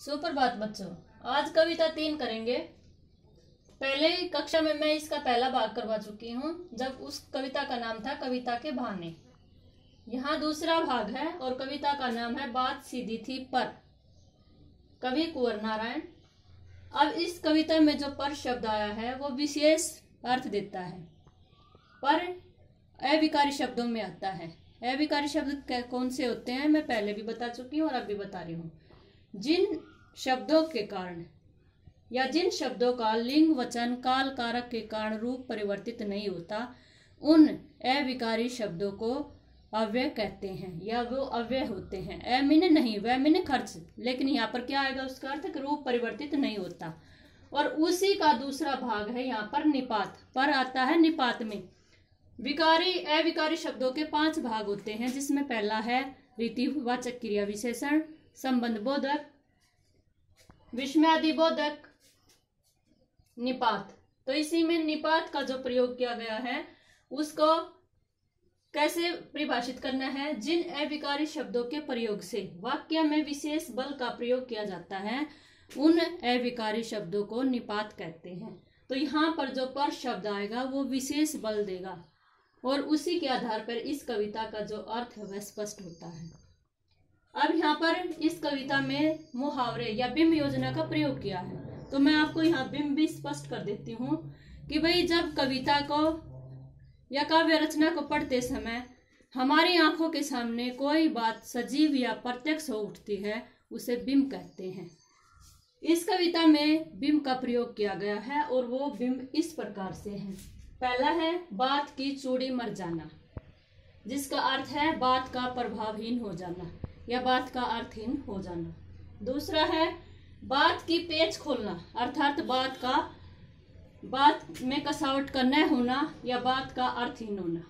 सुप्रभात बच्चों, आज कविता तीन करेंगे। पहले कक्षा में मैं इसका पहला भाग करवा चुकी हूँ, जब उस कविता का नाम था कविता के बहाने। यहाँ दूसरा भाग है और कविता का नाम है बात सीधी थी पर। कवि कुंवर नारायण अब इस कविता में जो पर शब्द आया है, वो विशेष अर्थ देता है। पर अविकारी शब्दों में आता है। अविकारी शब्द कौन से होते हैं, मैं पहले भी बता चुकी हूँ और अब भी बता रही हूँ। जिन शब्दों के कारण, या जिन शब्दों का लिंग, वचन, काल, कारक के कारण रूप परिवर्तित नहीं होता, उन अविकारी शब्दों को अव्यय कहते हैं, या वो अव्यय होते हैं। अमिन नहीं, वह मिन खर्च। लेकिन यहाँ पर क्या आएगा उसका अर्थ? रूप परिवर्तित नहीं होता। और उसी का दूसरा भाग है यहाँ पर निपात। पर आता है निपात में। विकारी, अविकारी शब्दों के पाँच भाग होते हैं, जिसमें पहला है रीतिवाचक क्रिया विशेषण, संबंध बोधक विस्मयादि बोधक निपात। तो इसी में निपात का जो प्रयोग किया गया है, उसको कैसे परिभाषित करना है? जिन अविकारी शब्दों के प्रयोग से। वाक्य में विशेष बल का प्रयोग किया जाता है, उन अविकारी शब्दों को निपात कहते हैं। तो यहाँ पर जो पर शब्द आएगा, वो विशेष बल देगा। और उसी के आधार पर इस कविता का जो अर्थ है, वह स्पष्ट होता है। अब यहाँ पर इस कविता में मुहावरे या बिंब योजना का प्रयोग किया है। तो मैं आपको यहाँ बिंब भी स्पष्ट कर देती हूँ कि भाई, जब कविता को या काव्य रचना को पढ़ते समय हमारी आँखों के सामने कोई बात सजीव या प्रत्यक्ष हो उठती है, उसे बिंब कहते हैं। इस कविता में बिंब का प्रयोग किया गया है और वो बिंब इस प्रकार से है। पहला है, बात की चूड़ी मर जाना, जिसका अर्थ है बात का प्रभावहीन हो जाना। या बात का अर्थहीन हो जाना। दूसरा है, बात की पेच खोलना, अर्थात बात का, बात में कसावट का न होना या बात का अर्थहीन होना।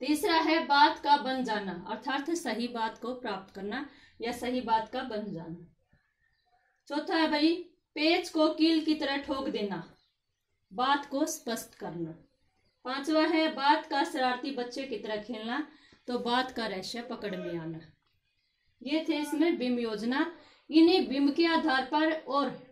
तीसरा है, बात का बन जाना, अर्थात सही बात को प्राप्त करना या सही बात का बन जाना। चौथा है भाई, पेच को कील की तरह ठोक देना, बात को स्पष्ट करना। पांचवा है, बात का शरारती बच्चे की तरह खेलना तो बात का रहस्य पकड़ में आना। ये थे इसमें बिम योजना। इन्हीं बिम के आधार पर और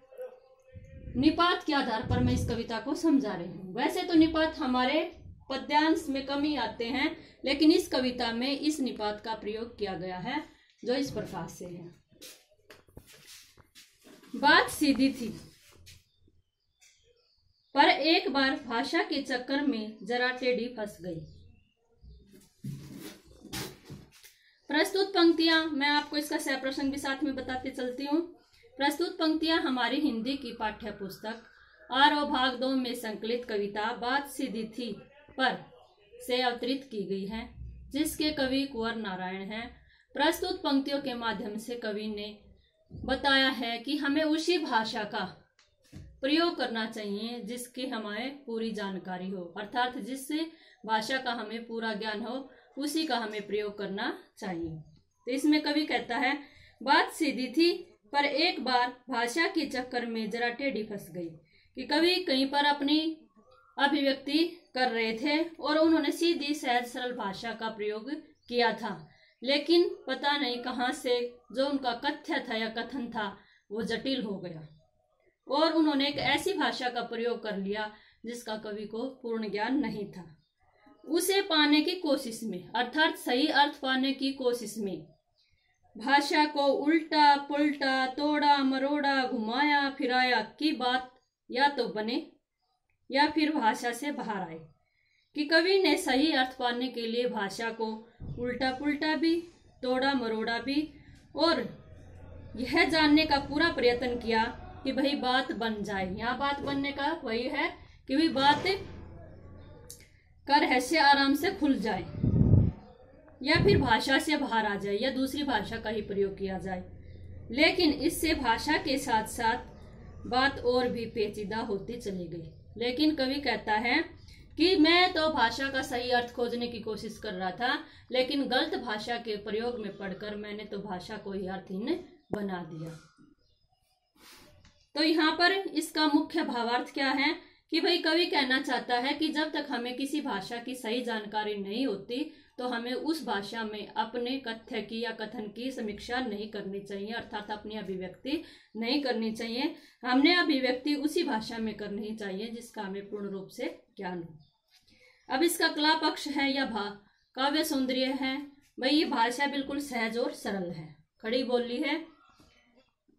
निपात के आधार पर मैं इस कविता को समझा रही हूँ। वैसे तो निपात हमारे पद्यांश में कम ही आते हैं, लेकिन इस कविता में इस निपात का प्रयोग किया गया है, जो इस प्रकार से है। बात सीधी थी। पर एक बार भाषा के चक्कर में जरा टेढ़ी फंस गई। प्रस्तुत पंक्तियाँ, मैं आपको इसका सह प्रसंग भी साथ में बताते चलती हूँ। प्रस्तुत पंक्तियाँ हमारी हिंदी की पाठ्य पुस्तक आर ओ भाग दो में संकलित कविता, बात सीधी थी, पर से अवतरित की गई है, जिसके कवि कुंवर नारायण हैं। प्रस्तुत पंक्तियों के माध्यम से कवि ने बताया है कि हमें उसी भाषा का प्रयोग करना चाहिए, जिसकी हमें पूरी जानकारी हो, अर्थात जिससे भाषा का हमें पूरा ज्ञान हो। उसी का हमें प्रयोग करना चाहिए। तो इसमें कवि कहता है, बात सीधी थी, पर एक बार भाषा के चक्कर में जरा टेढ़ी फंस गई कि कवि कहीं पर अपनी अभिव्यक्ति कर रहे थे और उन्होंने सीधी, सहज, सरल भाषा का प्रयोग किया था। लेकिन पता नहीं कहाँ से जो उनका कथ्य था या कथन था, वो जटिल हो गया। और उन्होंने एक ऐसी भाषा का प्रयोग कर लिया जिसका कवि को पूर्ण ज्ञान नहीं था। उसे पाने की कोशिश में, अर्थात सही अर्थ पाने की कोशिश में। भाषा को उल्टा, पुल्टा, तोड़ा, मरोड़ा, घुमाया, फिराया की बात या तो बने, या फिर भाषा से बाहर आए। कि कवि ने सही अर्थ पाने के लिए भाषा को उल्टा पुल्टा भी तोड़ा मरोड़ा भी, और यह जानने का पूरा प्रयत्न किया कि भाई बात बन जाए। यहाँ बात बनने का वही है कि भाई बात का रहस्य आराम से खुल जाए। या फिर भाषा से बाहर आ जाए या दूसरी भाषा का ही प्रयोग किया जाए। लेकिन इससे भाषा के साथ साथ बात और भी पेचीदा होती चली गई। लेकिन कवि कहता है कि मैं तो भाषा का सही अर्थ खोजने की कोशिश कर रहा था, लेकिन गलत भाषा के प्रयोग में पढ़कर मैंने तो भाषा को ही अर्थहीन बना दिया। तो यहाँ पर इसका मुख्य भावार्थ क्या है? कि भाई कवि कहना चाहता है कि जब तक हमें किसी भाषा की सही जानकारी नहीं होती तो हमें उस भाषा में अपने कथ्य की या कथन की समीक्षा नहीं करनी चाहिए, अर्थात अपनी अभिव्यक्ति नहीं करनी चाहिए। हमने अभिव्यक्ति उसी भाषा में करनी चाहिए, जिसका हमें पूर्ण रूप से ज्ञान हो। अब इसका कला पक्ष है या भा, काव्य सौंदर्य है। भाई, ये भाषा बिल्कुल सहज और सरल है। खड़ी बोली है।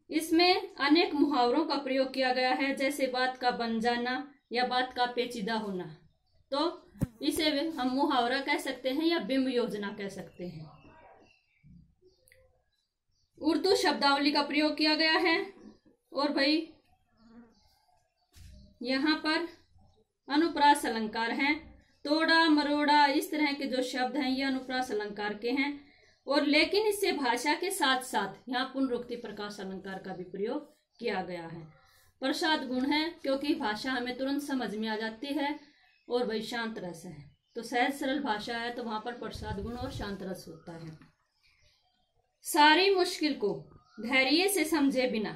इसमें अनेक मुहावरों का प्रयोग किया गया है, जैसे बात का बन जाना या बात का पेचीदा होना। तो इसे हम मुहावरा कह सकते हैं या बिंब योजना कह सकते हैं। उर्दू शब्दावली का प्रयोग किया गया है और भाई यहाँ पर अनुप्रास अलंकार हैं। तोड़ा, मरोड़ा इस तरह के जो शब्द हैं, ये अनुप्रास अलंकार के हैं। और लेकिन इससे भाषा के साथ साथ यहाँ पुनरुक्ति प्रकाश अलंकार का भी प्रयोग किया गया है। प्रसाद गुण है, क्योंकि भाषा हमें तुरंत समझ में आ जाती है और वही शांत रस है। तो सहज सरल भाषा है तो वहाँ पर प्रसाद गुण और शांत रस होता है। सारी मुश्किल को धैर्य से समझे बिना,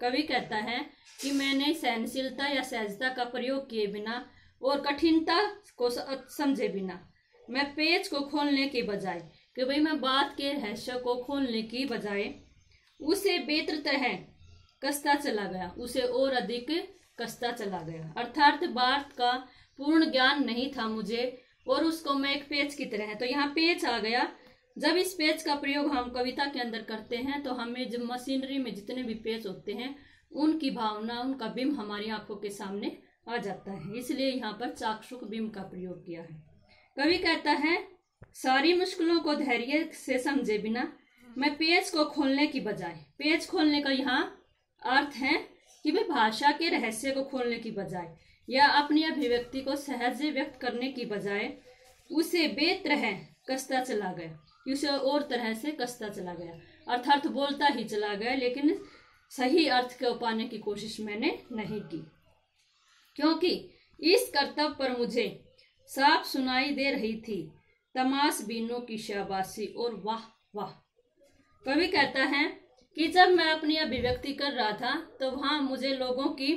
कवि कहता है कि मैंने सहनशीलता या सहजता का प्रयोग किए बिना और कठिनता को समझे बिना, मैं पेज को खोलने के बजाय, कि भाई मैं बात के रहस्य को खोलने की बजाय, उसे बेहतर तरह कसता चला गया, उसे और अधिक कसता चला गया। अर्थात बात का पूर्ण ज्ञान नहीं था मुझे, और उसको मैं एक पेज की तरह तो यहाँ पेज आ गया। जब इस पेज का प्रयोग हम कविता के अंदर करते हैं तो हमें जब मशीनरी में जितने भी पेज होते हैं, उनकी भावना, उनका बिंब हमारी आँखों के सामने आ जाता है। इसलिए यहाँ पर चाक्षुक बिंब का प्रयोग किया है। कवि कहता है, सारी मुश्किलों को धैर्य से समझे बिना मैं पेज को खोलने की बजाय, पेज खोलने का यहाँ अर्थ है कि वे भाषा के रहस्य को खोलने की बजाय या अपनी अभिव्यक्ति को सहज व्यक्त करने की बजाय उसे बेतरह कसता चला गया, उसे और तरह से कसता चला गया। अर्थात बोलता ही चला गया, लेकिन सही अर्थ को पाने की कोशिश मैंने नहीं की। क्योंकि इस कर्तव्य पर मुझे साफ़ सुनाई दे रही थी तमाश बीनों की शाबाशी और वाह वाह। कवि कहता है कि जब मैं अपनी अभिव्यक्ति कर रहा था तो वहाँ मुझे लोगों की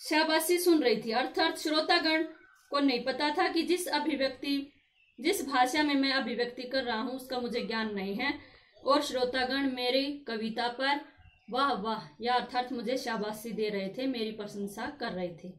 शाबाशी सुन रही थी। अर्थात श्रोतागण को नहीं पता था कि जिस अभिव्यक्ति, जिस भाषा में मैं अभिव्यक्ति कर रहा हूँ, उसका मुझे ज्ञान नहीं है। और श्रोतागण मेरी कविता पर वाह वाह, या अर्थात मुझे शाबाशी दे रहे थे, मेरी प्रशंसा कर रहे थे।